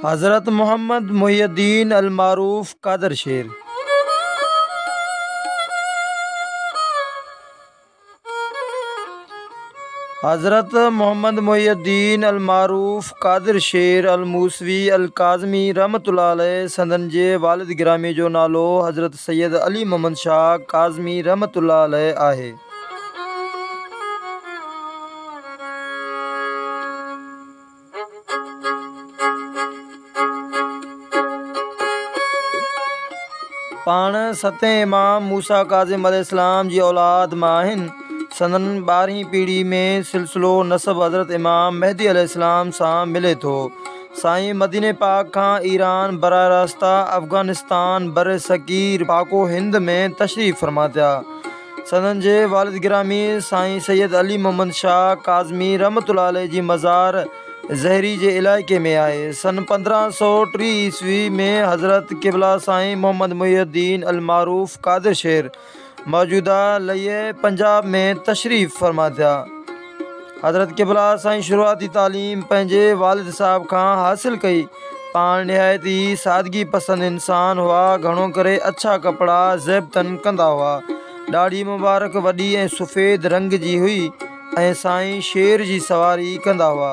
हज़रत मोहम्मद मुहिद्दीन अलमारूफ़ कादर शेर। हज़रत मोहम्मद मुहिद्दीन अलमारूफ़ कादिर शेर अलमूसवी अलकाज़मी रहमत संदन जे वालिद गिरामी जो नालो हज़रत सैयद अली मोहम्मद शाह काज़मी रहमत आहे। पाण सतें इमाम मूसा काज़िम इस्लाम जी औलाद माँ सदन ॿारहीं पीढ़ी में सिलसिलो नसब हज़रत इमाम मेहदी इस्लाम सां मिले थो। साईं मदीने पाक खां ईरान बरा रास्ता अफ़गानिस्तान बर सकीर पाको हिंद में तशरीफ़ फरमा थिया। सदन जे वालिद ग्रामी साईं सैद अली मोहम्मद शाह काज़मी रहमत जी मज़ार ज़हरी जे इलाइक़े में आहे सन पंद्रहं सौ टी ईस्वी में हज़रत क़िबला साईं मोहम्मद मुहिद्दीन अलमारूफ़ कादिर शेर मौजूदा लय पंजाब में तशरीफ़ फरमा थिया हज़रत क़िबला साईं शुरूआती तालीम पंहिंजे वालिद साहब खां हासिलु कई। पाण निहायत ई सादगी पसंदि इंसान हुआ, घणो करे अछा कपिड़ा ज़ैबतन कंदा हुआ। ॾाढी मुबारक, वॾी सफ़ेद रंग जी हुई ऐं साईं शेर जी सवारी कंदा हुआ।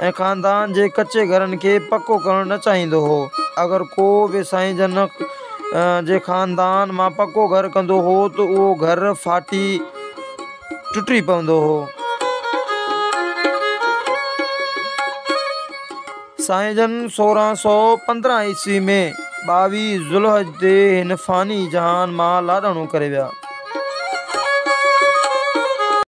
ख़ानदान जे कचे घरनि खे पको करणु न चाहींदो हो। अगरि को बि साईं जन जे ख़ानदान माँ पको घर कंदो हो, त उहो घर फाटी टुटी पवंदो हो। साईं जन सोरहं सौ पंद्रहं ईस्वी में ॿावीह ज़ुलहज ते हिन फ़ानी जहान माँ लाॾाणो करे विया।